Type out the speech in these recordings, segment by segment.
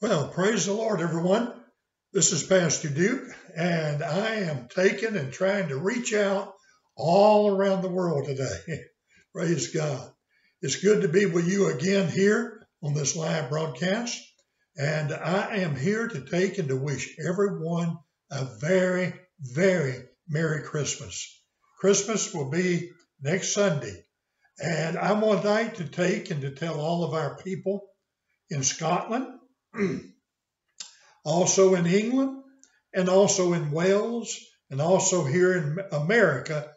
Well, praise the Lord, everyone. This is Pastor Duke, and I am taking and trying to reach out all around the world today. praise God. It's good to be with you again here on this live broadcast, and I am here to take and to wish everyone a very, very Merry Christmas. Christmas will be next Sunday, and I like to take and to tell all of our people in Scotland also in England, and also in Wales, and also here in America.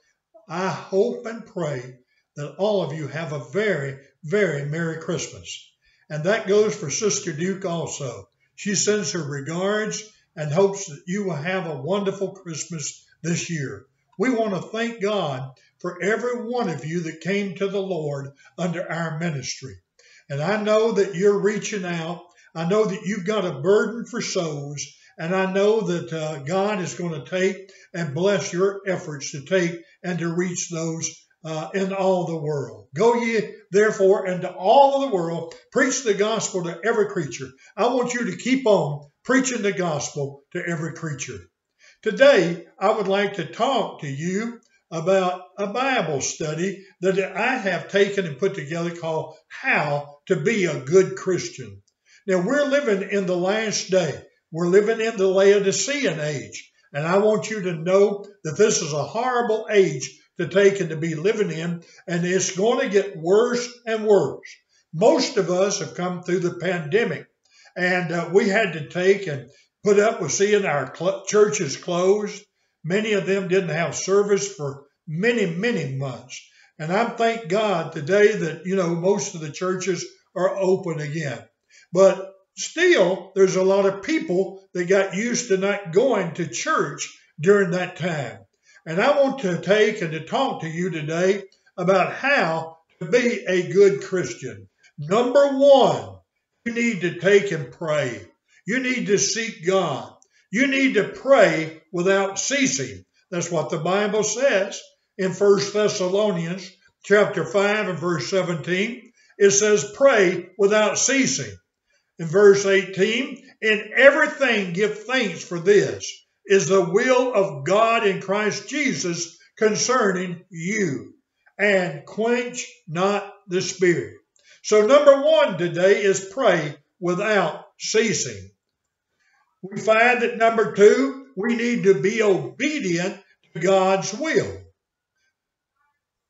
I hope and pray that all of you have a very, very Merry Christmas. And that goes for Sister Duke also. She sends her regards and hopes that you will have a wonderful Christmas this year. We want to thank God for every one of you that came to the Lord under our ministry. And I know that you're reaching out I know that you've got a burden for souls, and I know that uh, God is going to take and bless your efforts to take and to reach those uh, in all the world. Go ye therefore into all of the world, preach the gospel to every creature. I want you to keep on preaching the gospel to every creature. Today, I would like to talk to you about a Bible study that I have taken and put together called How to Be a Good Christian. Now, we're living in the last day. We're living in the Laodicean age. And I want you to know that this is a horrible age to take and to be living in, and it's going to get worse and worse. Most of us have come through the pandemic, and uh, we had to take and put up with seeing our cl- churches closed. Many of them didn't have service for many, many months. And I'm thank God today that, you know, most of the churches are open again. But still, there's a lot of people that got used to not going to church during that time. And I want to take and to talk to you today about how to be a good Christian. Number one, you need to take and pray. You need to seek God. You need to pray without ceasing. That's what the Bible says in 1 Thessalonians chapter 5 and verse 17. It says, pray without ceasing. In verse 18, in everything give thanks for this is the will of God in Christ Jesus concerning you, and quench not the spirit. So, number one today is pray without ceasing. We find that number two, we need to be obedient to God's will.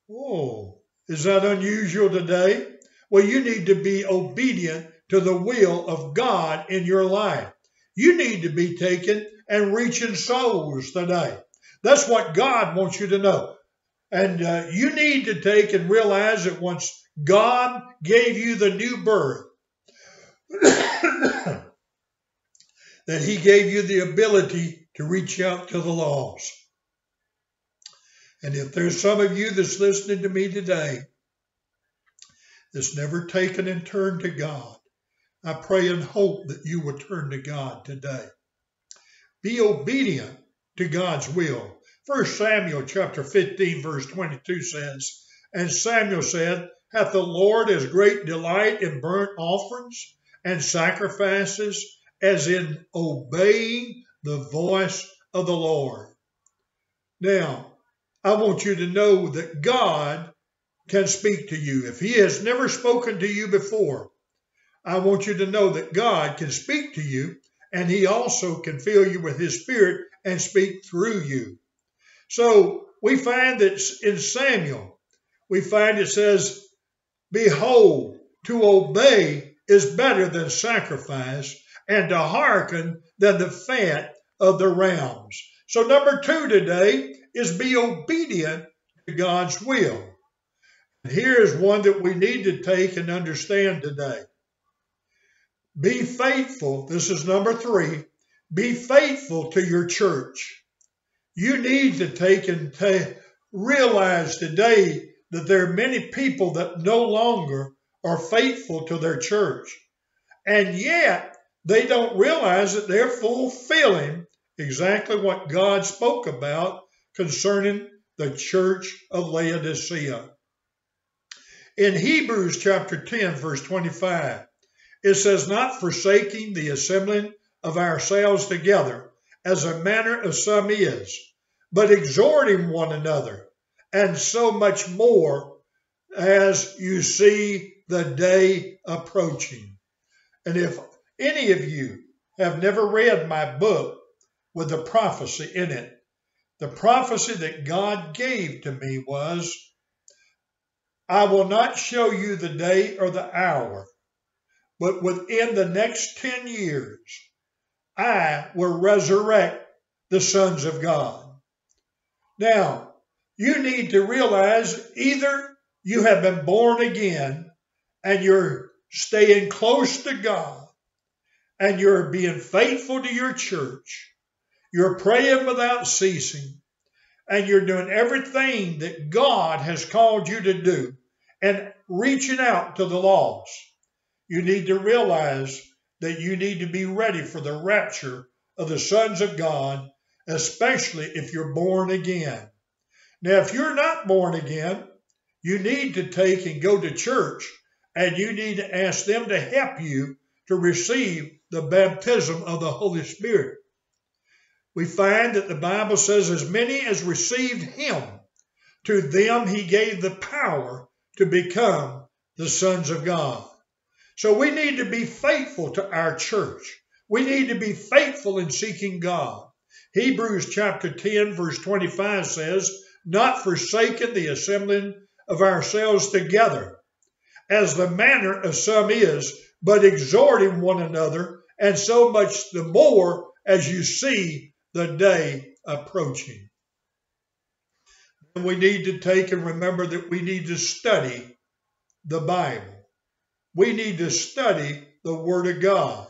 Oh, is that unusual today? Well, you need to be obedient to the will of God in your life. You need to be taken and reaching souls today. That's what God wants you to know. And uh, you need to take and realize that once God gave you the new birth, that He gave you the ability to reach out to the lost. And if there's some of you that's listening to me today that's never taken and turned to God, I pray and hope that you will turn to God today. Be obedient to God's will. First Samuel chapter 15 verse 22 says, And Samuel said, Hath the Lord as great delight in burnt offerings and sacrifices as in obeying the voice of the Lord. Now, I want you to know that God can speak to you. If He has never spoken to you before, I want you to know that God can speak to you and he also can fill you with his spirit and speak through you. So we find that in Samuel, we find it says, Behold, to obey is better than sacrifice, and to hearken than the fat of the rams. So, number two today is be obedient to God's will. And here is one that we need to take and understand today. Be faithful. This is number three. Be faithful to your church. You need to take and ta- realize today that there are many people that no longer are faithful to their church. And yet, they don't realize that they're fulfilling exactly what God spoke about concerning the church of Laodicea. In Hebrews chapter 10, verse 25, It says, not forsaking the assembling of ourselves together, as a manner of some is, but exhorting one another, and so much more as you see the day approaching. And if any of you have never read my book with the prophecy in it, the prophecy that God gave to me was, I will not show you the day or the hour, but within the next 10 years, I will resurrect the sons of God. Now, you need to realize either you have been born again and you're staying close to God and you're being faithful to your church you're praying without ceasing, and you're doing everything that God has called you to do and reaching out to the lost. You need to realize that you need to be ready for the rapture of the sons of God, especially if you're born again. Now, if you're not born again, you need to take and go to church and you need to ask them to help you to receive the baptism of the Holy Spirit we find that the Bible says, as many as received him, to them he gave the power to become the sons of God. So we need to be faithful to our church. We need to be faithful in seeking God. Hebrews chapter 10, verse 25 says, Not forsaking the assembling of ourselves together, as the manner of some is, but exhorting one another, and so much the more as you see the day approaching. And we need to take and remember that we need to study the Bible. We need to study the Word of God.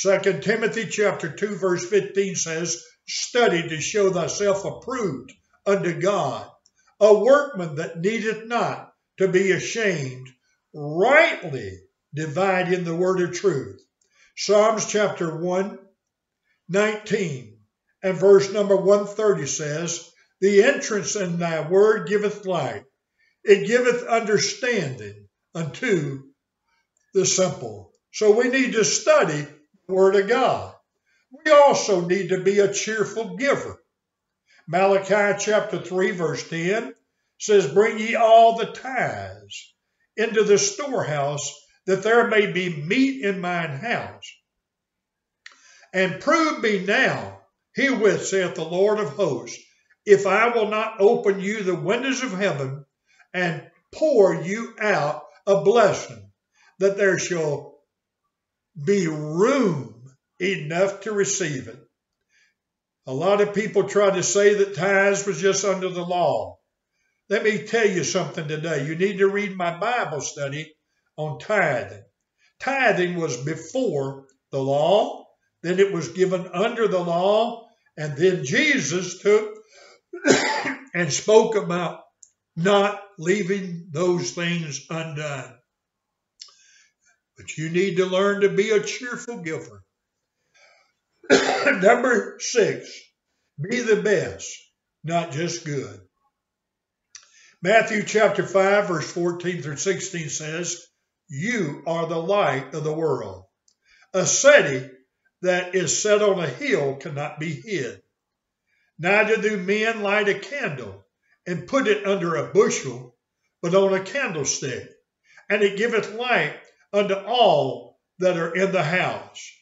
2 Timothy chapter 2 verse 15 says, Study to show thyself approved unto God, a workman that needeth not to be ashamed, rightly dividing the word of truth. Psalms chapter 1, 19 and verse number 130 says, The entrance in thy word giveth light, it giveth understanding unto the simple. So we need to study the word of God. We also need to be a cheerful giver. Malachi chapter 3, verse 10 says, Bring ye all the tithes into the storehouse, that there may be meat in mine house. And prove me now Herewith saith the Lord of hosts, if I will not open you the windows of heaven and pour you out a blessing, that there shall be room enough to receive it. A lot of people try to say that tithes was just under the law. Let me tell you something today. You need to read my Bible study on tithing. Tithing was before the law, then it was given under the law, and then Jesus took and spoke about not leaving those things undone. But you need to learn to be a cheerful giver. Number six, be the best, not just good. Matthew chapter 5, verse 14 through 16 says, You are the light of the world. A city that is set on a hill cannot be hid. Neither do men light a candle and put it under a bushel, but on a candlestick, and it giveth light unto all that are in the house.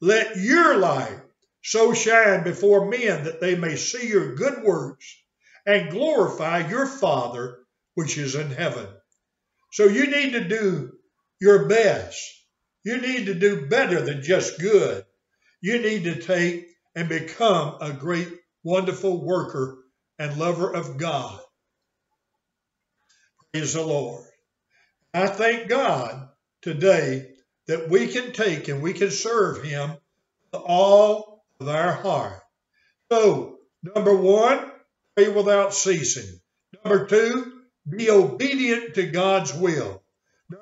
Let your light so shine before men that they may see your good works and glorify your Father which is in heaven. So you need to do your best. You need to do better than just good. You need to take and become a great, wonderful worker and lover of God. Praise the Lord. I thank God today that we can take and we can serve Him with all of our heart. So, number one, pray without ceasing. Number two, be obedient to God's will.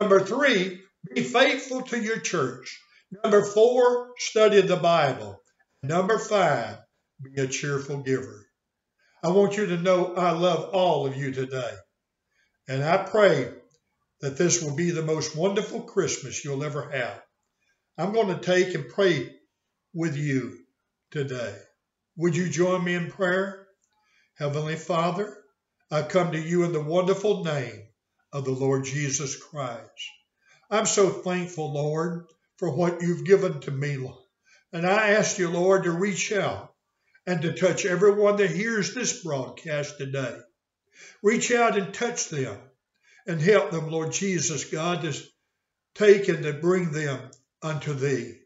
Number three, be faithful to your church. Number four, study the Bible. Number five, be a cheerful giver. I want you to know I love all of you today. And I pray that this will be the most wonderful Christmas you'll ever have. I'm going to take and pray with you today. Would you join me in prayer? Heavenly Father, I come to you in the wonderful name of the Lord Jesus Christ. I'm so thankful, Lord, for what you've given to me. And I ask you, Lord, to reach out and to touch everyone that hears this broadcast today. Reach out and touch them and help them, Lord Jesus, God, to take and to bring them unto thee.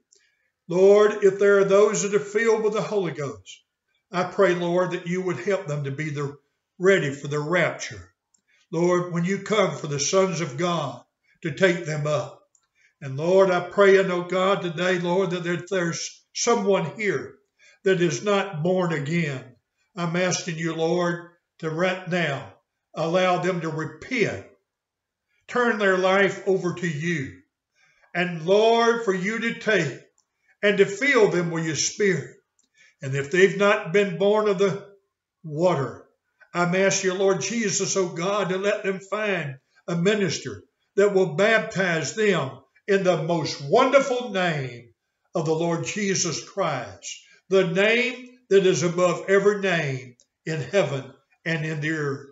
Lord, if there are those that are filled with the Holy Ghost, I pray, Lord, that you would help them to be the, ready for the rapture. Lord, when you come for the sons of God to take them up. And Lord, I pray and oh God today, Lord, that there's someone here that is not born again. I'm asking you, Lord, to right now allow them to repent, turn their life over to you. And Lord, for you to take and to fill them with your spirit. And if they've not been born of the water, I'm asking you, Lord Jesus, oh God, to let them find a minister that will baptize them in the most wonderful name of the Lord Jesus Christ, the name that is above every name in heaven and in the earth.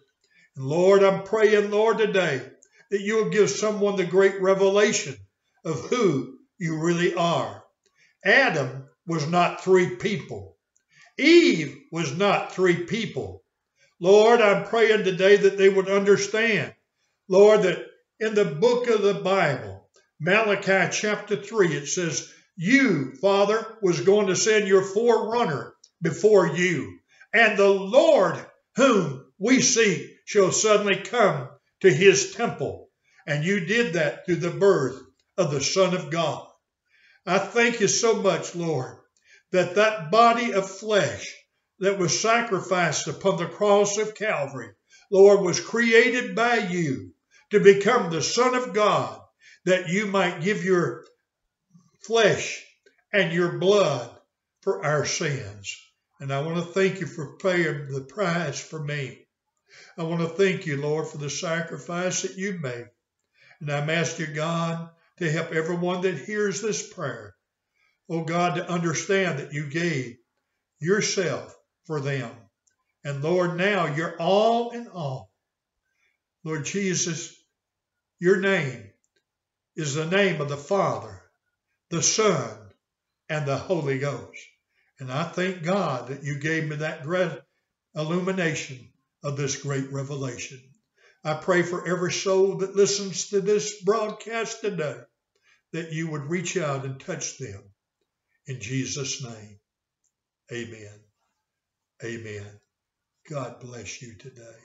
Lord, I'm praying, Lord, today that you will give someone the great revelation of who you really are. Adam was not three people. Eve was not three people. Lord, I'm praying today that they would understand, Lord, that in the book of the Bible, Malachi chapter 3, it says, You, Father, was going to send your forerunner before you, and the Lord whom we seek shall suddenly come to his temple. And you did that through the birth of the Son of God. I thank you so much, Lord, that that body of flesh that was sacrificed upon the cross of Calvary, Lord, was created by you to become the Son of God, that you might give your flesh and your blood for our sins. And I want to thank you for paying the price for me. I want to thank you, Lord, for the sacrifice that you made. And I'm asking God to help everyone that hears this prayer, oh God, to understand that you gave yourself for them. And Lord, now you're all in all. Lord Jesus, your name is the name of the Father, the Son, and the Holy Ghost. And I thank God that you gave me that great illumination of this great revelation. I pray for every soul that listens to this broadcast today that you would reach out and touch them. In Jesus' name, amen. Amen. God bless you today.